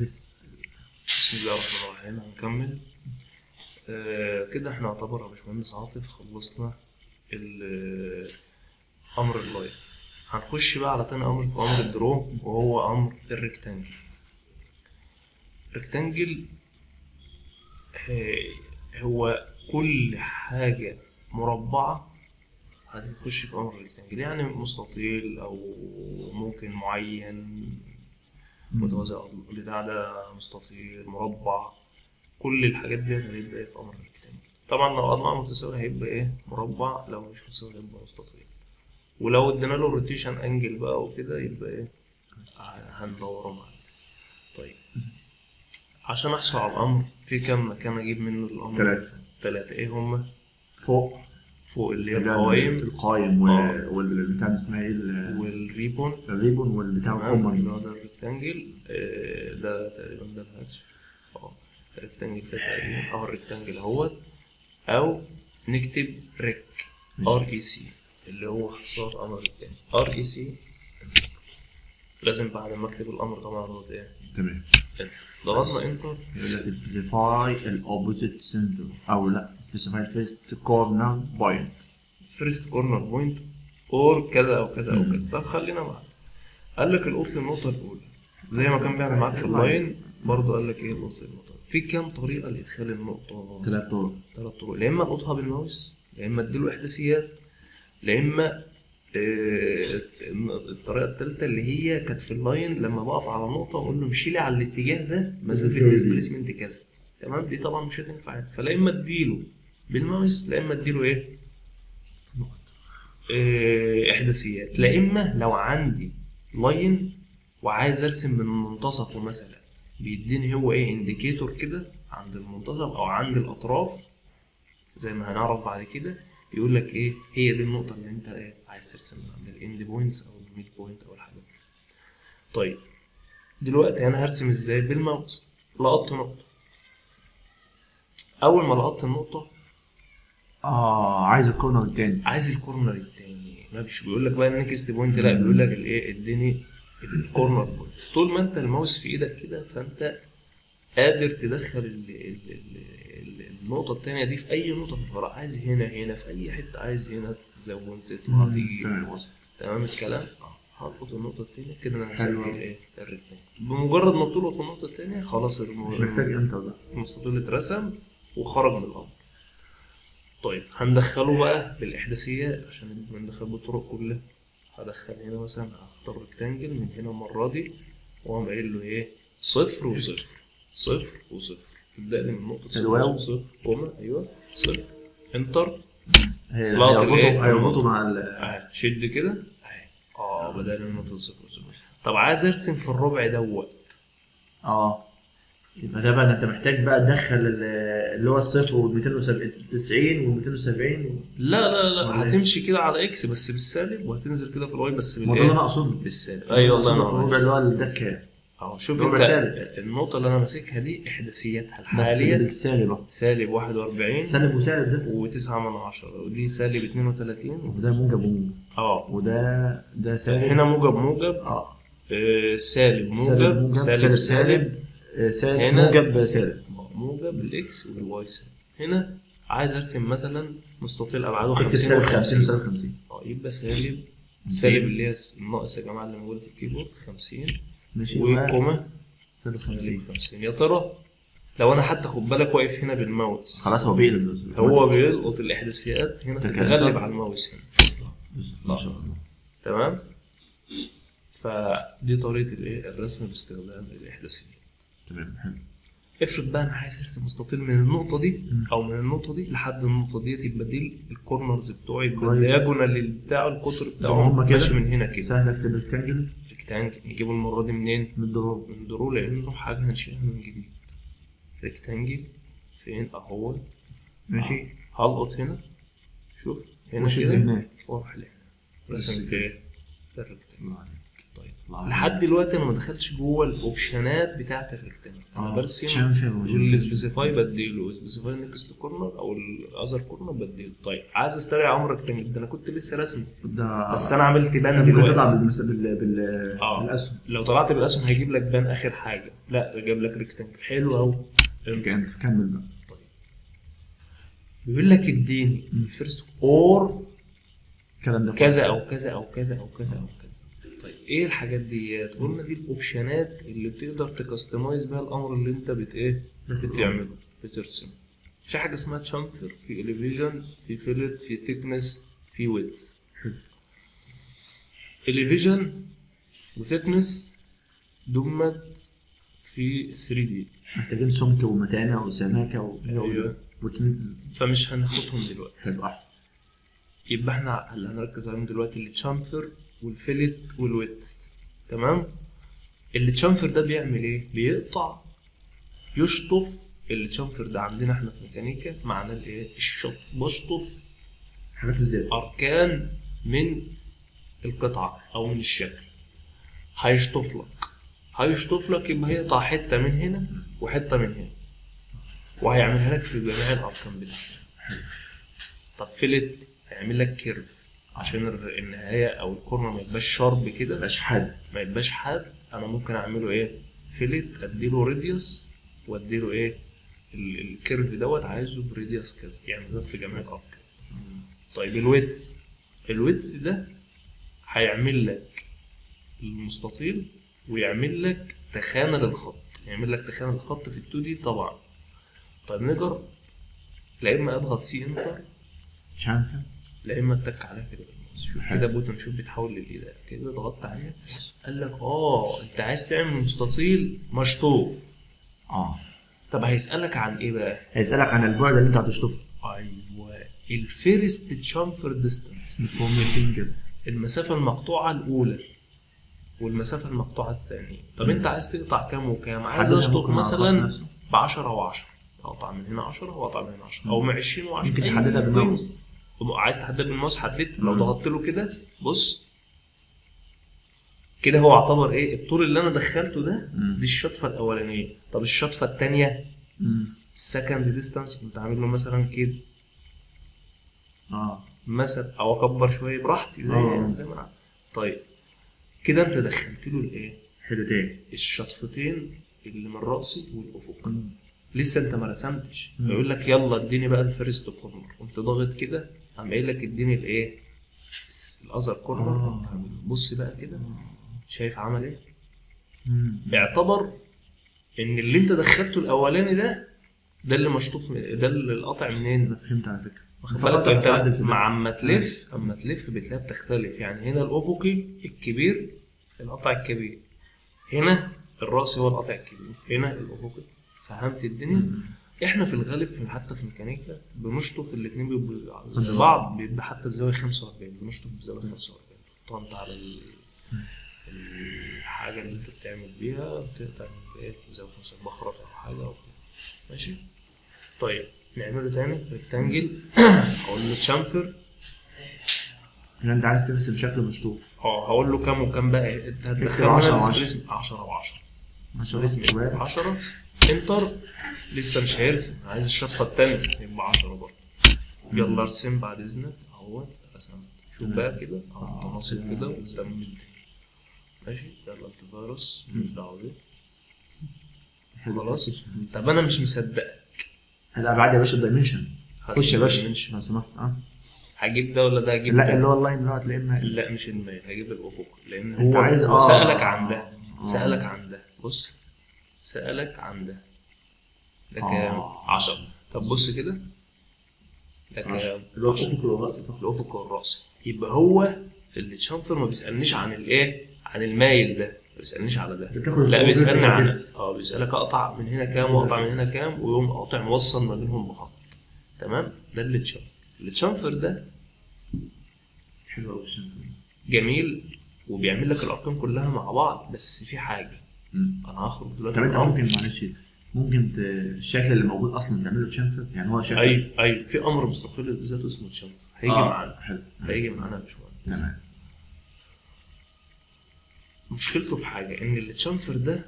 بسم الله الرحمن الرحيم هنكمل. آه كده إحنا يعتبر يا باشمهندس عاطف خلصنا أمر ال line هنخش بقى على تاني أمر في أمر ال draw وهو أمر ال rectangle. rectangle آه، هو كل حاجة مربعة هتخش في أمر ال rectangle. يعني مستطيل أو ممكن معين متوازي أو البتاع ده مستطيل مربع كل الحاجات دي هتبقى إيه في أمر ال rectangle طبعا لو اضلاع متساوي هيبقى إيه؟ مربع لو مش متساوي هيبقى مستطيل. ولو ادينا له rotation angle بقى وكده يبقى إيه؟ هندوره معاه. طيب. عشان أحصل على الامر في كم مكان أجيب منه الامر تلاتة. تلاتة. إيه هما؟ فوق. فوق اللي هي ده القوايم القايم آه. والبتاع اسمها إيه؟ ال- وال ribbon. الريبون والبتاع ال command ده ال rectangle آه، ده تقريبا ده ال hatch. آه ال rectangle ده تقريبا أو ال rectangle اهوت. أو نكتب rec R E C اللي هو اختصار أمر التاني. R E C لازم بعد ما اكتب الامر طبعا اضغط إيه تمام. ضغطنا enter. يقول لك specify ال opposite corner أو لا specify ال first corner point first corner point or كذا أو كذا أو. كذا. طب خلينا معاك قال لك القط للنقطه الأولى. زي ما كان بيعمل معاك في ال line برضه قال لك إيه القط للنقطه في كام طريقة لإدخال النقطة؟ ثلاث طرق. ثلاث طرق. يا إما القطها بالماوس يا إما اديله إحداثيات يا إما آه، الطريقة الثالثه اللي هي كانت في ال line لما بقف على نقطة وأقول له امشي لي على الاتجاه ده مسافه. displacement كذا. تمام؟ دي طبعا مش هتنفع. فلا إما اديله بالماوس لا إما اديله إيه؟ آه، إحداثيات. لا إما لو عندي line وعايز ارسم من منتصفه مثلا بيديني هو إيه indicator كده عند المنتصف أو عند الأطراف. زي ما هنعرف بعد كده. يقول لك إيه؟ هي دي النقطة اللي انت إيه عايز ترسمها عند ال end points أو ال mid point أو الحاجات دي. طيب. دلوقتي أنا هرسم إزاي بالماوس؟ لقطت نقطة. أول ما لقطت النقطة آه عايز ال corner التاني. عايز ال corner التاني. ما مش بيقول لك بقى ال next point لا بيقول لك الايه؟ اديني ال corner point طول ما انت الماوس في إيدك كده فانت قادر تدخل ال ال ال ال النقطة التانية دي في أي نقطة في الفراغ عايز هنا هنا في أي حتة. عايز هنا تزود تطلع تيجي. تمام الكلام؟ هلقط النقطة التانية كده أنا. هسجل إيه؟ ال rectangle بمجرد ما تلقط النقطة التانية خلاص المستطيل اترسم وخرج من الامر طيب هندخله بقى بالاحداثيات عشان ندخل بالطرق كلها. هدخل هنا مثلا هختار rectangle من هنا المرة دي واقوم قايل له إيه؟ صفر وصفر. صفر وصفر. ابدأ لي من نقطة صفر. صفر comma. أيوه. صفر. إنتر. هي- لقط الإيه؟ هيربطوا هيربطوا مع ال شد كده. أهي. آه بدأ لي من نقطة صفر صفر طب عايز أرسم في الربع دوت. آه. يبقى ده بقى انت محتاج بقى تدخل ال- اللي هو الصفر وال 290 وال 270 لا لا لا إيه؟ هتمشي كده على إكس بس بالسالب وهتنزل كده في الواي بس ما ده اللي أنا اقصده بالسالب. أيوه الله أقصده في ينور الربع. اللي هو الدكه أهو شوف أنت. النقطة اللي أنا ماسكها دي إحداثياتها بس الحالية. بالسالب أهو. سالب 41 سالب وسالب ده. و9 من عشرة. ودي سالب 32 وده موجب وموجب آه وده ده سالب. هنا موجب موجب. أه. آه، سالب سالب موجب. سالب سالب آه، سالب. هنا- موجب سالب موجب ال X وال Y سالب هنا عايز أرسم مثلا مستطيل أبعاده اكتب 50 سالب 50 و50 وسالب 50 آه يبقى سالب سالب اللي هي الناقص يا جماعة اللي موجودة في الكيبورد 50 ماشي و comma سالب 50 سالب 50 يا ترى لو أنا حتى خد بالك واقف هنا بالماوس. خلاص هو بيقلب. هو بيلقط الإحداثيات هنا. تتغلب على الماوس هنا. ما شاء الله. تمام؟ فدي طريقة الايه الرسم باستخدام الاحداثيات تمام حلو. افرض بقى أنا عايز أرسم مستطيل من النقطة دي. أو من النقطة دي لحد النقطة دي يبقى دي ال corners بتوعي. ال diagonal بتاعه القطر بتاعه. ماشي من هنا كده. سهل اكتب rectangle rectangle نجيبه المرة دي منين؟ من ال draw من draw لأنه حاجة هنشيلها من جديد. rectangle فين؟ أهو. ماشي. هلقط هنا. شوف. هنا كده. وأروح لهنا رسم إيه؟ ال rectangle. طيب. لحد دلوقتي أنا ما دخلتش جوه ال option ات بتاعه ال rectangle أنا آه، برسم وال specify بديله specify next corner أو ال other corner بديله. طيب عايز استرجع أمر rectangle ده أنا كنت لسه راسمه ده بس أنا عملت pan تطلع دلوقتي. بالمس- بال بال آه. بالأسهم. لو طلعت بالأسهم هيجيب لك pan آخر حاجة. لا جاب لك rectangle حلو قوي كمل بقى. بيقول لك اديني مم. first أو الكلام ده كذا أو كذا أو كذا أو كذا أو كذا طيب إيه الحاجات ديت قلنا دي ال option ات اللي بتقدر ت customize بيها الأمر اللي أنت بت إيه؟ بتعمله بترسمه. في حاجة اسمها chamfer في elevation في fillet في thickness في width. elevation و thickness دمت في 3 دي محتاجين سمك ومتانة وسماكة و. واتنين- فمش هناخدهم دلوقتي. حلو أحسن. يبقى إحنا اللي هنركز عليهم دلوقتي التشامفر والفيلت والويدث تمام؟ التشامفر ده بيعمل إيه؟ بيقطع. يشطف التشامفر ده عندنا إحنا في ميكانيكا معناه الإيه؟ الشطف. بشطف حاجات الزياده أركان من القطعة أو من الشكل. هيشطف لك. هيشطف لك يبقى هيقطع حتة من هنا وحتة من هنا. وهيعملها لك في جميع الأركان بتاعتك. طب fillet هيعمل لك curve. عشان النهاية أو ال corner ما يبقاش sharp كده. مبقاش حد ما يبقاش حاد. أنا ممكن أعمله إيه؟ fillet أديله radius وأديله إيه؟ ال- ال curve دوت عايزه ب radius كذا. يعمل لك في جميع الاركان طيب ال width ال width ده هيعمل لك المستطيل ويعمل لك تخانة للخط. يعمل لك تخانة للخط في ال 2D طبعا. طيب نجرب لا إما أضغط C enter. chamfer لا إما أ tick عليها كده شوف. كده button شوف بيتحول للايه كده ضغطت عليها. قال لك آه أنت عايز تعمل مستطيل مشطوف. آه. طب هيسألك عن إيه بقى؟ هيسألك عن البعد اللي أنت هتشطفه. أيوه. ال first chamfer distance مفهوم كده المسافة المقطوعة الأولى والمسافة المقطوعة الثانية. طب أنت عايز تقطع كام وكام؟ عايز أشطف مثلا. ب 10 و10 أقطع من هنا 10 وأقطع من هنا 10 أو من 20 و10 ممكن تحددها بالماوس عايز تحددها بالماوس حددت لو. ضغطت له كده بص كده هو اعتبر إيه الطول اللي أنا دخلته ده. دي الشطفة الأولانية طب الشطفة الثانية. ال second distance كنت عامل له مثلا كده آه مثلا أو أكبر شوية براحتي زي آه. زي ما. طيب كده أنت دخلت له الإيه تاني الشطفتين اللي من رأسي والأفق. لسه أنت ما رسمتش. فيقول لك يلا اديني بقى ال first corner قمت ضاغط كده قام قايل لك اديني الايه؟ ال other corner آه. بص بقى كده شايف عمل إيه. اعتبر ان اللي انت دخلته الاولاني ده ده اللي مشطوف ده اللي القطع منين؟ أنا فهمت على فكرة. واخد بالك؟ انت مع اما تلف اما تلف بتلاقيها بتختلف. يعني هنا الافقي الكبير القطع الكبير هنا الراسي هو القطع الكبير هنا الافقي. فهمت الدنيا؟ مم. إحنا في الغالب في حتى في ميكانيكا بنشطف الاثنين بيبقوا بعض بيبقى حتى بزاويه 45 بنشطف بزاويه 45 تحطها انت على ال- الحاجة اللي انت بتعمل بيها بتقطع بايه بزاويه 45 بخرط أو حاجة أو كده. ماشي؟ طيب نعمله تاني rectangle أقول له chamfer يعني أنت عايز ترسم شكل مشطوف. آه هقول له كام وكام بقى. انت هتدخلنا 10 هنا و10. displacement 10 و10 عشان displacement شباب. 10 enter. لسه مش هيرسم. عايز الشطفه الثانية يبقى 10 برضه. يلا ارسم بعد إذنك. أهوت. رسمت. شوف بقى كده. اهو تناصب كده وتم ماشي. يلا انت فيروس مش دعوة بيه. خلاص. طب أنا مش مصدقك الابعاد يا باشا الدايمنشن خش يا باشا. لو سمحت. آه. هجيب ده ولا ده هجيب لا اللي هو اللاين اللي هو هتلاقيه لا مش المايل هجيب الافق لأن هو عايز- آه. سألك عن ده. آه. سألك عن ده. بص سألك عن ده. ده آه. كام؟ 10 طب بص كده. ده كام؟ اللي هو الافق والراس فقط. الافق والراس يبقى هو في التشامفر ما بيسألنيش عن الإيه؟ عن المايل ده. ما بيسألنيش على ده. لا بيسألني عن. آه بيسألك أقطع من هنا كام وأقطع من هنا كام ويقوم قاطع موصل ما بينهم بخط. تمام؟ ده التشامفر التشامفر ده حلو قوي. جميل وبيعمل لك الأرقام كلها مع بعض بس في حاجة. أنا هخرج دلوقتي طب أنت. ممكن معلش ممكن ت... الشكل اللي موجود أصلا تعمل له تشانفر يعني هو شكل أيوه أيوه في أمر مستقل ذاته اسمه تشامفر هيجي آه، معانا. حلو. هيجي معانا باشمهندس. تمام. مشكلته في حاجة إن التشامفر ده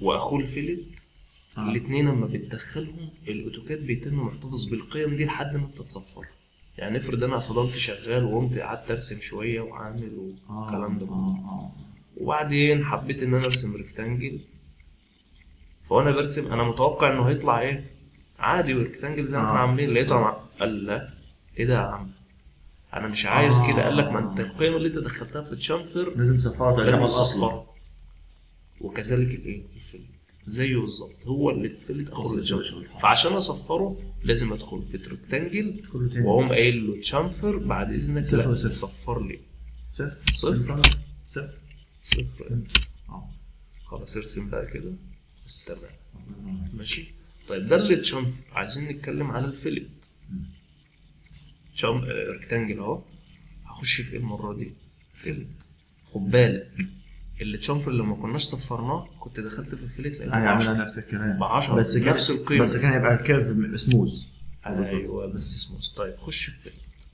وأخوه الفيلت آه. الاثنين لما بتدخلهم الأوتوكاد بيتم محتفظ بالقيم دي لحد ما انت تصفرها يعني افرض أنا فضلت شغال وقمت قعدت أرسم شوية وعامل آه. والكلام ده كله. آه. وبعدين حبيت إن أنا أرسم rectangle فوانا برسم أنا متوقع إنه هيطلع إيه؟ عادي rectangle زي ما إحنا آه. عاملين. لقيته عم... قال لا إيه ده يا عم؟ أنا مش عايز آه. كده. قال لك ما أنت القيم اللي أنت دخلتها في ال chamfer لازم تصفرها لازم تصفرها وكذلك الايه زيه بالظبط. هو اللي ال fillet اخر الشغل. فعشان أصفره لازم أدخل في rectangle وأقوم قايل له chamfer بعد إذنك صفر لا وصفر. صفر لي صفر. صفر. صفر. صفر آه. خلاص ارسم بقى كده؟ تمام. ماشي. طيب ده ال chamfer. عايزين نتكلم على ال fillet cham آه، rectangle أهو. هخش في إيه المرة دي؟ fillet خد بالك ال chamfer لما كناش صفرناه كنت دخلت في ال fillet لقيته هيعملها 10 نفس الكلام. ب 10 بس نفس القيمة. بس كان هيبقى ال curve smooth أيوه بس سموث طيب خش في fillet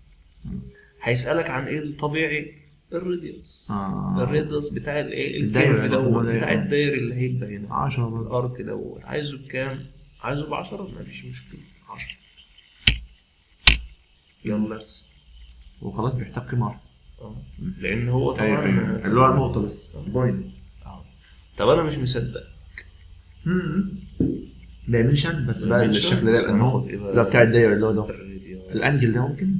مم. هيسألك عن إيه الطبيعي؟ ال radius آه. ال radius بتاع الايه ال curve دوت بتاع. الدايرة اللي هيبقى هنا. 10 برضه. ال arc دوت عايزه بكام؟ عايزه ب 10 مفيش مشكلة. 10 يلا. ارسم وخلاص بيحتاج قيمة آه. لأن هو طبعا أيوة. اللي هو النقطة بس. point آه. طب أنا مش مصدق. dimension بس بقى الشكل ده بس يبقى هو بتاع الدايرة اللي هو ده. ال angle ده ممكن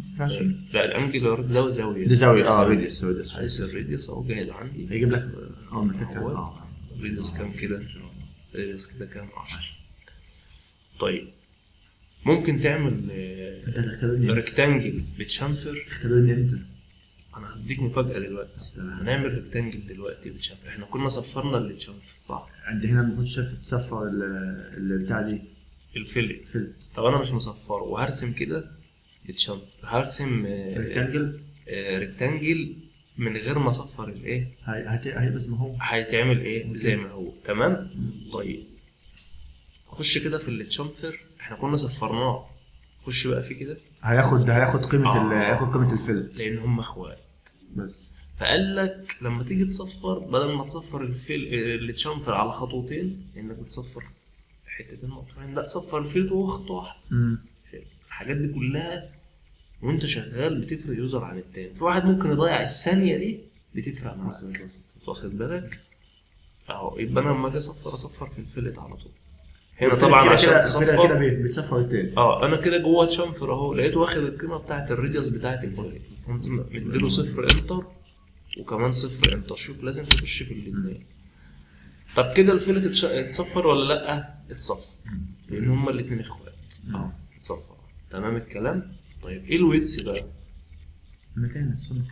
لا ال angle ده زاويه دي زاوية آه بس radius radius عايز ال radius أهو جاهز عندي هيجيب لك آه. آه ال radius كام كده؟ ال radius كده كام؟ 10 طيب ممكن تعمل هتختارني rectangle ب chamfer. هتختارني انت أنا هديك مفاجأة دلوقتي. تمام. هنعمل rectangle دلوقتي ب chamfer. إحنا كنا صفرنا ال chamfer صح؟ عند هنا المفروض شاف تصفر ال- البتاع دي. ال fillet fillet طب أنا مش مصفرة وهرسم كده ب chamfer هرسم آه، rectangle آه، rectangle من غير ما أصفر الإيه؟ هيبقى اسمه هو. هيتعمل إيه؟ زي ما هو. تمام؟ طيب. خش كده في ال chamfer إحنا كنا صفرناه. خش بقى فيه كده. هياخد هياخد قيمة ال- آه. هياخد قيمة ال fillet لأن هم إخوات. بس. فقال لك لما تيجي تصفر بدل ما تصفر ال fillet ال chamfer على خطوتين إنك بتصفر حتتين مقطوعين لا صفر ال fillet وهو خطوه واحدة الحاجات دي كلها وانت شغال بتفرق user عن التاني. في واحد ممكن يضيع الثانية دي بتفرق معاك. واخد بالك؟ أهو يبقى أنا لما أجي أصفر أصفر في ال fillet على طول. هنا طبعا كده عشان كده كده تصفر بي- بيتصفر التاني. أه أنا كده جوه chamfer أهو لقيته واخد القيمة بتاعت ال radius بتاعت ال fillet قمت مديله صفر enter وكمان صفر enter. شوف لازم تخش في الاثنين طب كده ال fillet اتش- اتصفر ولا لأ؟ اتصفر. لأن هما الاثنين إخوات. أه. اتصفر. تمام الكلام؟ طيب إيه ال width بقى؟ مكان السمك.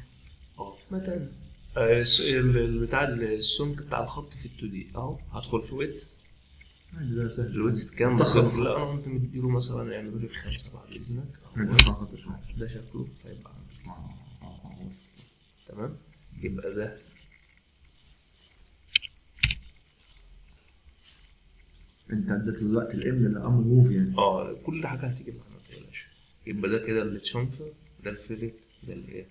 أه. مثلا آه، الس- ال- ال- بتاع السمك بتاع الخط في ال 2D. أهو هدخل في width. عادي ده سهل. ال width بكام؟ بصفر لا أنا قمت مديله مثلا يعملوا لي بخمسه بعد إذنك. ده شكله. هيبقى آه، آه،. تمام. يبقى ده. أنت اديت له الوقت الام لامر موف يعني. آه كل حاجة هتيجي يبقى ده كده اللي تشامفر ده الفيلت ده الايه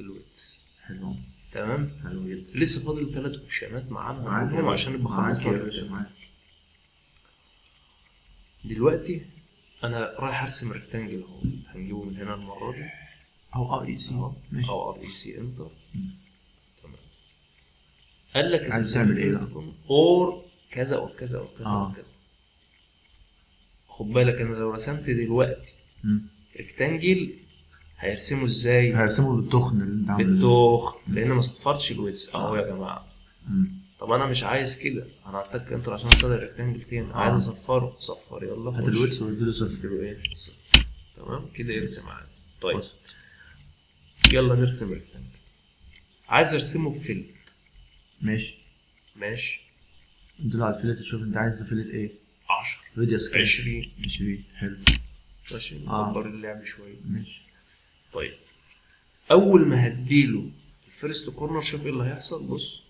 الويتس حلو. تمام؟ حلو جدا. لسه فاضل ثلاث أوبشنات معانا باشا. عشان نبقى خلصنا دلوقتي أنا رايح أرسم ريكتانجل أهو. هنجيبه من هنا المرة دي. أو R E C أو R E C enter. تمام. قال لك عايز تعمل إيه؟ or كذا or كذا or كذا آه. or كذا. خد بالك أنا لو رسمت دلوقتي مم. rectangle هيرسمه إزاي؟ هيرسموا بالتخن اللي انت عامله بالتخن لأن ما صفرتش ال width أهو يا جماعة. مم. طب أنا مش عايز كده. أنا هحتاج enter عشان استدعي ال rectangle تاني. آه. عايز أصفره. صفر. يلا هات. ال width واديله صفر. إيه. تمام؟ كده يرسم عادي. طيب. يلا نرسم rectangle عايز أرسمه ب fillet. ماشي. ماشي. اديله على ال fillet تشوف أنت عايز ال fillet إيه. 10 radius كام 20 20 حلو. ماشي آه. نكبر اللعب شوية. ماشي. طيب. أول ما هديله ال first corner شوف إيه اللي هيحصل. بص.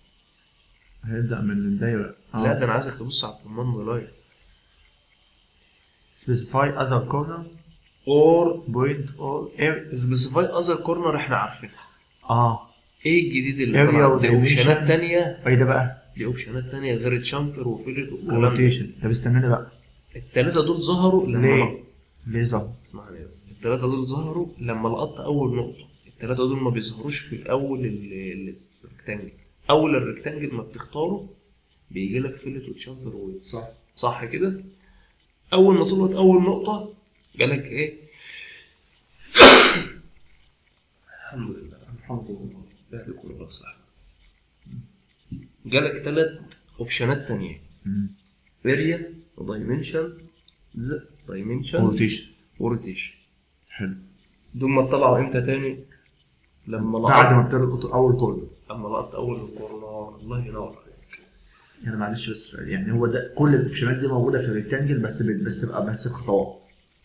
هيبدأ من الدايرة. لا ده أنا عايزك تبص على ال command line specify other corner or or area. specify other corner إحنا عارفينها. آه. إيه الجديد اللي طلع؟ دي option ات. تانية. إيه ده بقى؟ دي option ات تانية غير chamfer و fillet والكلام ده. طب استناني بقى. التلاتة دول ظهروا لما اسمعني بس التلاتة دول ظهروا لما لقطت أول نقطة. التلاتة دول ما بيظهروش في ال- ال rectangle. أول ال rectangle ما بتختاره بيجي لك fillet و chamfer و width صح. صح كده؟ أول ما تلقط أول نقطة جالك إيه؟ الحمد لله. الحمد لله. يهديكم الله صح جالك تلات أوبشنات تانية. area و dimensions dimension rotation و rotation حلو. دول ما طلعوا إمتى تاني؟ لما بعد لقطت ما بتلقط أول كله لما لقطت أول ال corner الله ينور عليك. يعني معلش بس يعني هو ده كل الاوبشنات دي موجودة في ال rectangle بس بس بس بخطوات.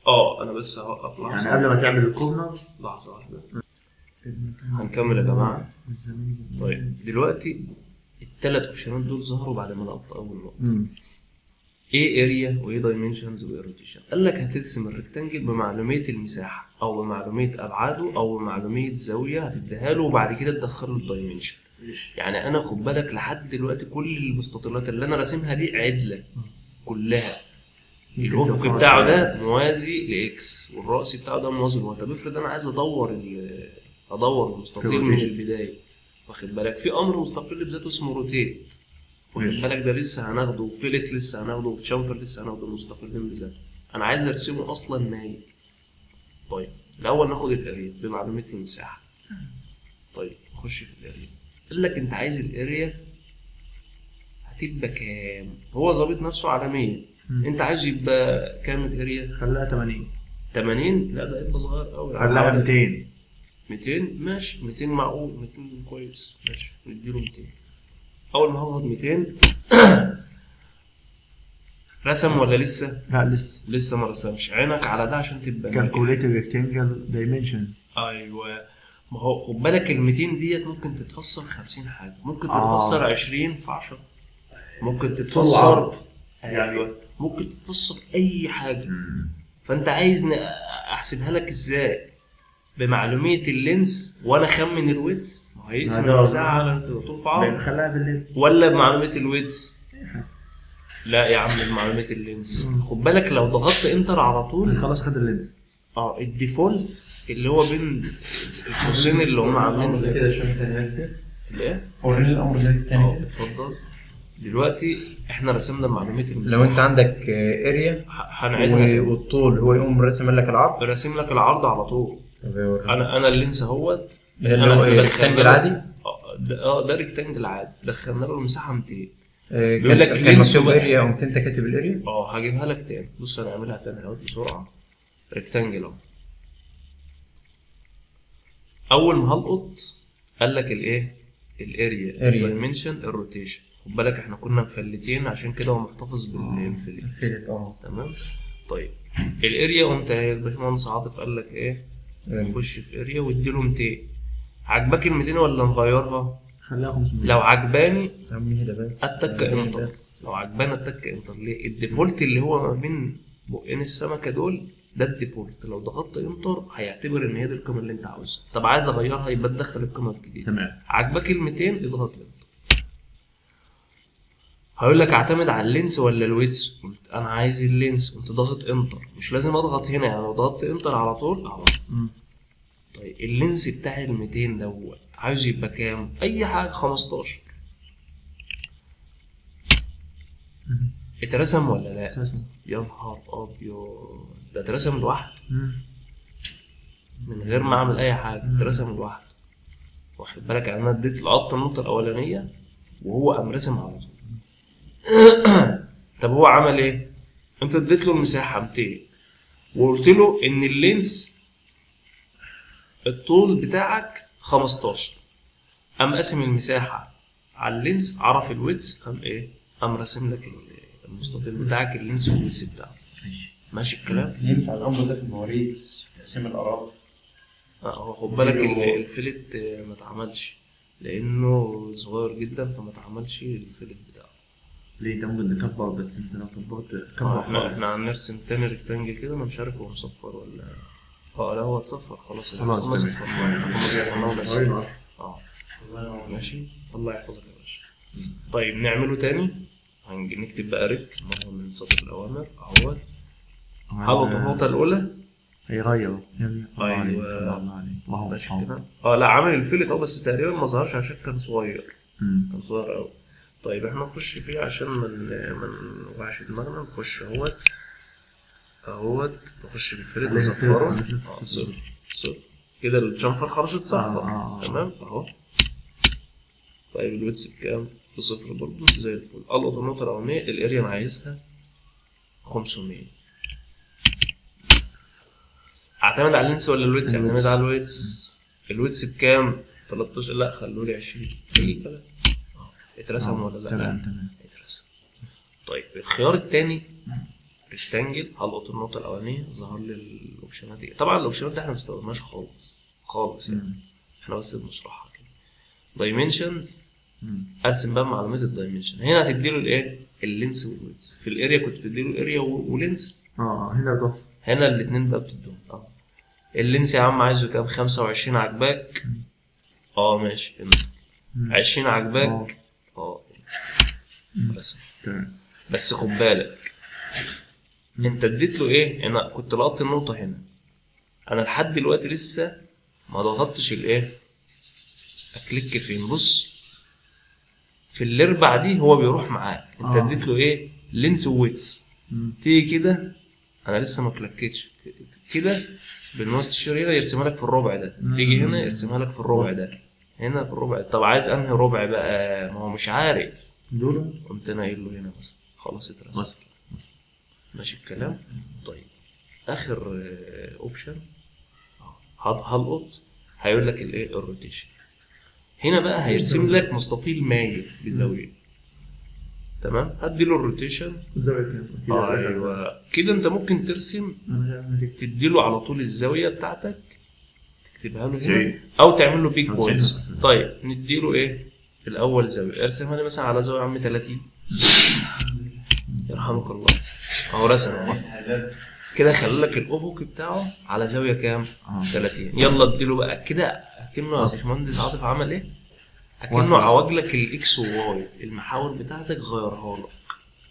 آه أنا بس هوقف يعني لحظه قبل ما تعمل ال corner لحظة واحدة. هنكمل يا جماعة. طيب دلوقتي الثلاث أوبشنات دول ظهروا بعد ما لقطت أول نقطة. إيه area وايه dimensions وايه rotation قال لك هترسم ال rectangle بمعلوميه المساحة أو بمعلوميه أبعاده أو بمعلوميه زاوية هتديها له وبعد كده تدخل له ال dimension يعني أنا خد بالك لحد دلوقتي كل المستطيلات اللي أنا راسمها دي عدلة كلها. الأفق بتاعه ده موازي ل X والرأس بتاعه ده موازي ل Y طب افرض أنا عايز أدور أدور المستطيل من. البداية. واخد بالك؟ في أمر مستقل بذاته اسمه rotate واخد ماشي. بالك؟ ده لسه هناخده و fillet لسه هناخده و chamfer لسه هناخده مستقلين بذاته. أنا عايز أرسمه أصلا نايم. طيب الأول ناخد ال area بمعلوميه المساحه طيب نخش في ال area. قال لك أنت عايز ال area هتبقى كام؟ هو ظابط نفسه على 100 مم. أنت عايز يبقى كام ال area؟ خليها 80 80 لا ده يبقى صغير قوي خليها 200 200 ماشي. 200 معقول. 200 كويس. ماشي. نديله 200 أول ما هاخد 200 رسم ولا لسه؟ لا لسه. لسه ما رسمش. عينك على ده عشان تبقى ناجح. calculate rectangle dimensions أيوه. ما هو خد بالك ال 200 ديت ممكن تتفسر 50 حاجة. ممكن آه. تتفسر 20 في 10 ممكن تتفسر عرض. أيوه. ممكن تتفسر أي حاجة. فأنت عايز أحسبها لك إزاي؟ بمعلومية ال length وأنا أخمن ال width؟ هيقسم هذا- المساحه على طول في عرض خليها بالليل ولا بمعلوميه ال width لا يا عم بمعلوميه ال length خد بالك لو ضغطت enter على طول خلاص خد ال length. آه ال default اللي هو بين القوسين اللي هم عاملين زي كده شوية تاني إيه وريني الامر ده آه تاني كده. اتفضل. دلوقتي إحنا رسمنا معلوميه لو المساحه أنت عندك area ه- هنعيدها. والطول هو يقوم راسم لك العرض. راسم لك العرض على طول. أنا أنا ال length أهوت. اللي هو إيه بدخلنا rectangle له- عادي؟ آه ده آه ده rectangle عادي. دخلنا له المساحة 200 آه، بيقول لك كان مكتوب. area قمت أنت كاتب ال area آه هجيبها لك تاني. بص أنا هعملها تاني اهوت بسرعة. rectangle أهو. أول ما هلقط قال لك الايه ال area area. ال dimension ال rotation خد بالك إحنا كنا مفلتين عشان كده هو محتفظ بال fillet آه تمام؟ طيب. ال area قمت الباشمهندس عاطف قال لك إيه؟ آه، نخش في area واديله 200 عجبك ال 200 ولا نغيرها؟ خليها 500 لو عجباني يا عم هدى بس. أتك هدى enter. لو عجباني أتك enter. ليه؟ ال default اللي هو ما بين بقين السمكة دول ده ال default. لو ضغطت enter هيعتبر إن هي دي القيمه اللي أنت عاوزها. طب عايز أغيرها يبقى تدخل القيمه الجديدة. تمام. عجبك ال 200 اضغط enter هيقول لك اعتمد على ال length ولا ال width قلت أنا عايز ال length قمت ضاغط enter مش لازم اضغط هنا يعني لو ضغطت enter على طول اهو. طيب ال length بتاع ال 200 دوت عايزه يبقى كام؟ اي حاجة 15 مم. اترسم ولا لا؟ تسعة. يا نهار أبيض ده اترسم لوحده. من غير ما أعمل أي حاجة. اترسم لوحده واخد بالك يعني أنا اديت لقطت النقطة الأولانية وهو قام راسم على طول طب هو عمل إيه؟ انت اديت له المساحه 200 وقلت له إن اللينس الطول بتاعك 15 قام قاسم المساحة على ال length عرف ال width قام إيه؟ قام راسم لك ال- المستطيل بتاعك ال length وال width بتاعه ماشي ماشي الكلام؟ ينفع الأمر ده في المواريث في تقسيم الأراضي آه هو خد بالك ال fillet آه، ما اتعملش لأنه صغير جدا فما اتعملش ال fillet بتاعه ليه ده ممكن نكبر بس انت لو كبرت كبر إحنا. إحنا هنرسم تاني rectangle كده أنا مش عارف هو مصفر ولا آه لا هو اتصفر خلاص. خلاص،. صفرناه هم أصلاً. آه. ماشي؟ الله يحفظك يا باشا. طيب نعمله تاني؟ نكتب بقى ريك. مرة من سطر الأوامر. أهوت حاول النقطة الأولى. هيغير. أيوة. عليك. ما هو آه لا عامل الفيلت آه بس تقريبا ما ظهرش عشان كان صغير. كان صغير قوي طيب إحنا نخش فيه عشان من ما نوحش دماغنا نخش اهوت اهوت نخش خلينا نصفره. آه صفر صفر كده ال chamfer خلاص اتصفر آه، آه، آه. تمام اهو. طيب ال width بكام؟ بصفر برضه زي الفل. القط النقطة الأولانية ال area أنا عايزها 500 أعتمد على ال length ولا ال width؟ أعتمد على ال width. ال width بكام؟ 13 لا خلوا لي 20 خلي كده اترسم آه، ولا لا؟ تمام تمام. اترسم طيب الخيار التاني rectangle هلقط النقطة الأولانية ظهر لي الأوبشنات دي؟ طبعا الأوبشنات دي إحنا ما بنستخدمهاش خالص خالص يعني. مم. إحنا بس بنشرحها كده. dimensions. أرسم بقى معلومات ال dimension هنا هتديله الإيه؟ ال length وال width في ال area كنت بتديله ال area و length آه هنا ضغط هنا الاثنين بقى بتديهم. آه. ال length يا عم عايزه كام؟ 25 عجباك. آه ماشي مم. 20 آه. عجباك آه. بس. بس خد بالك. أنت اديت له إيه؟ أنا كنت لقطت النقطة هنا. أنا لحد دلوقتي لسه ما ضغطتش الإيه؟ أ click فين؟ بص في الاربع دي هو بيروح معاك. أنت آه. اديت له إيه؟ length و width. مم. تيجي كده أنا لسه ما كلكتش كده بالماوس تشير هنا يرسمها لك في الربع ده. تيجي هنا يرسمها لك في الربع ده. هنا في الربع. طب عايز أنهي ربع بقى؟ ما هو مش عارف. دول؟ قمت أنا قايل له هنا مثلا. خلاص اترسم ماشي الكلام؟ طيب. آخر option هلقط هيقول لك الإيه؟ ال rotation هنا بقى هيرسم لك مستطيل مايل بزاوية. تمام؟ هدي له ال rotation الزاوية كام؟ كده آه أيوه. كده أنت ممكن ترسم أنا هتكتب. تديله على طول الزاوية بتاعتك. تكتبها له هنا. أو تعمل له pick أو points. طيب نديله إيه؟ الأول زاوية. ارسمها لي مثلا على زاوية يا عم 30 يرحمك الله. أهو رسم أهو. كده خلي لك الافق بتاعه على زاوية كام؟ آه. 30 يلا اديله بقى. كده أكنه يا باشمهندس عاطف عمل إيه؟ أكنه. عوج لك ال X وال Y المحاور بتاعتك غيرها لك.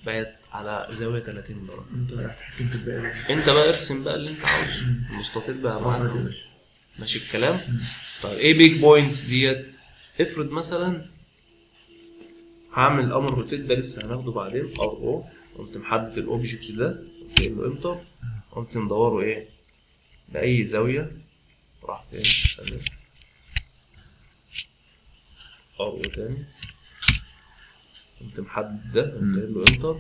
بقت على زاوية 30 درجة. انت بقى ارسم بقى اللي أنت عاوزه. المستطيل بقى معاك باشا. ماشي الكلام. طيب إيه pick points ديت؟ افرض مثلا هعمل الامر rotate ده لسه هناخده بعدين RO قمت محدد ال object ده قايل له enter قمت مدوره إيه؟ بأي زاوية؟ راح فين. RO تاني. قمت محدد ده قمت له enter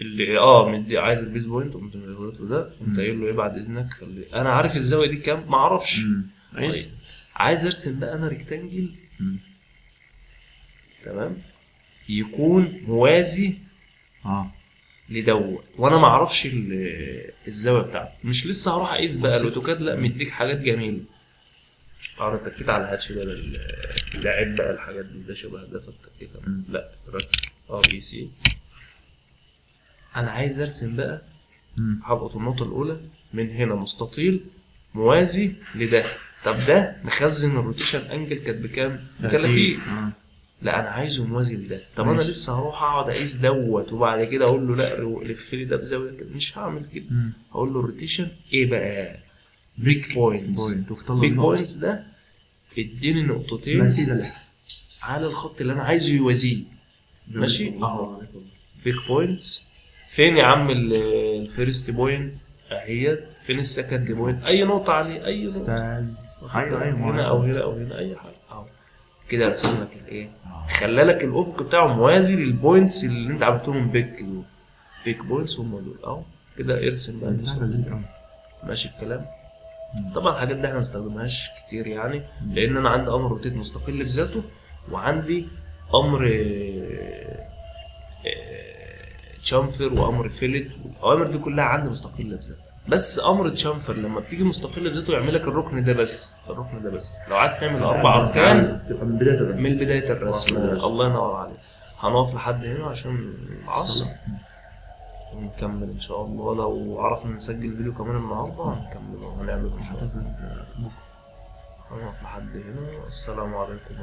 اللي آه مدي عايز ال base point قمت مديله له ده قمت. قايل له إيه بعد إذنك؟ خلي أنا عارف الزاوية دي كام؟ ما أعرفش. طيب. عايز أرسم بقى أنا rectangle. تمام؟ يكون موازي آه. لدوت وأنا ما أعرفش ال- الزاوية بتاعته. مش لسه هروح أقيس بقى ال AutoCAD لا مديك حاجات جميلة. آه أنا اتكيت على hatch ده لل- لعب بقى الحاجات دي ده شبه ده فاتكيت. لا ركز. آه بي سي. أنا عايز أرسم بقى. هلقط النقطة الأولى من هنا مستطيل موازي لده. طب ده مخزن ال rotation angle كانت بكام؟ 30 آه لا أنا عايزه موازي لده. طب أنا. لسه هروح أقعد أقيس دوت وبعد كده أقول له لا لف لي ده بزاوية كده. مش هعمل كده. مم. هقول له ال rotation إيه بقى؟ pick points pick النقطة. points ده اديني نقطتين على الخط اللي أنا عايزه يوازيه. ماشي؟ أهو. pick points فين يا عم ال- ال first point؟ أهيت. فين ال second point؟ أي نقطة عليه أي نقطة. أستاذ. أيوه أيوه هنا أو هنا أو هنا أي حاجة. أهو. كده رسم لك الايه. خلى لك الافق بتاعه موازي لل points اللي أنت عملتهم pick دول pick points هم دول. أهو. كده ارسم بقى. لذيذ قوي ماشي الكلام. طبعا الحاجات دي إحنا ما بنستخدمهاش كتير يعني لأن أنا عندي أمر rotate مستقل بذاته وعندي أمر chamfer وأمر fillet الأوامر دي كلها عندي مستقله بذاتها. بس أمر chamfer لما بتيجي مستقل بذاته يعمل لك الركن ده بس. الركن ده بس. لو عايز تعمل أربع أركان تبقى من بداية الرسم. من بداية الرسم. الله ينور عليك. هنقف لحد هنا عشان العصر ونكمل إن شاء الله. لو عرفنا نسجل فيديو كمان النهارده هنكمل وهنعمل إن شاء الله. أعتقد بكرة. هنقف لحد هنا. السلام عليكم